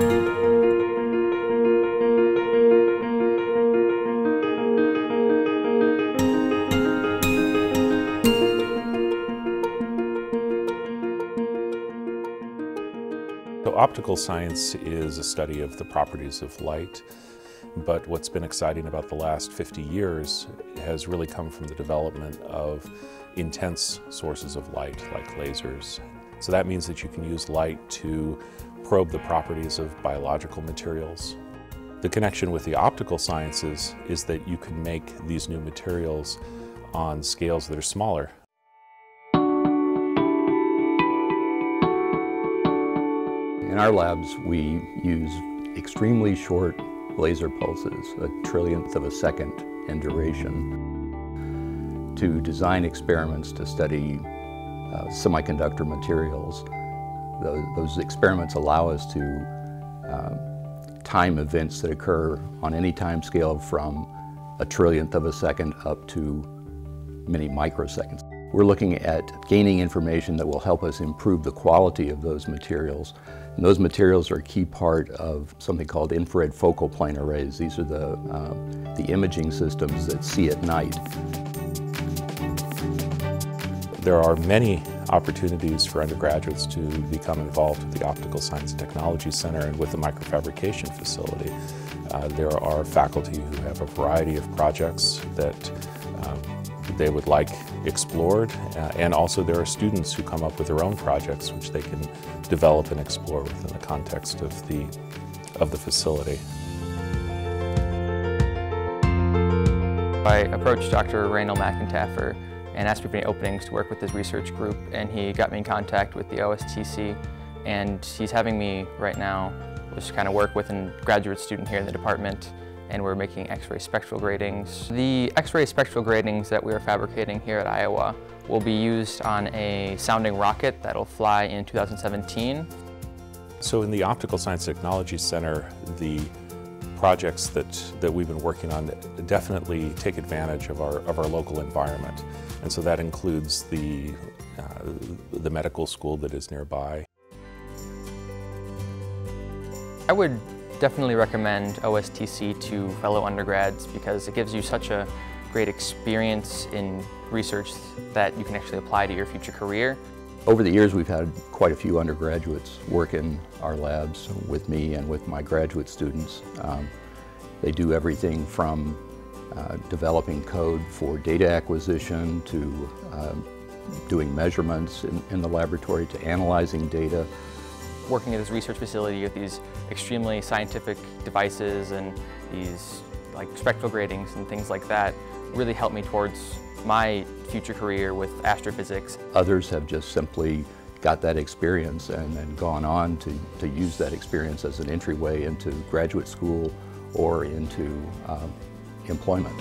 So optical science is a study of the properties of light, but what's been exciting about the last 50 years has really come from the development of intense sources of light, like lasers. So that means that you can use light to probe the properties of biological materials. The connection with the optical sciences is that you can make these new materials on scales that are smaller In our labs, we use extremely short laser pulses, a trillionth of a second in duration, to design experiments to study uh, semiconductor materials. Those, those, experiments allow us to uh, time events that occur on any time scale from a trillionth of a second up to many microseconds. We're looking at gaining information that will help us improve the quality of those materials. And those materials are a key part of something called infrared focal plane arrays. These are the, uh, the imaging systems that see at night. There are many opportunities for undergraduates to become involved with the Optical Science and Technology Center and with the microfabrication facility. Uh, there are faculty who have a variety of projects that um, they would like explored. Uh, and also there are students who come up with their own projects which they can develop and explore within the context of the, of the facility. I approached Dr. Randall McEntaffer and asked me for any openings to work with his research group and he got me in contact with the OSTC and he's having me right now just kind of work with a graduate student here in the department and we're making X-ray spectral gratings. The X-ray spectral gratings that we are fabricating here at Iowa will be used on a sounding rocket that'll fly in 2017. So in the Optical Science Technology Center, the projects that, that we've been working on definitely take advantage of our, of our local environment. And so that includes the, uh, the medical school that is nearby. I would definitely recommend OSTC to fellow undergrads because it gives you such a great experience in research that you can actually apply to your future career. Over the years we've had quite a few undergraduates work in our labs with me and with my graduate students. Um, they do everything from uh, developing code for data acquisition to uh, doing measurements in, in the laboratory to analyzing data working at this research facility with these extremely scientific devices and these like spectral gratings and things like that really helped me towards my future career with astrophysics. Others have just simply got that experience and then gone on to, to use that experience as an entryway into graduate school or into uh, employment.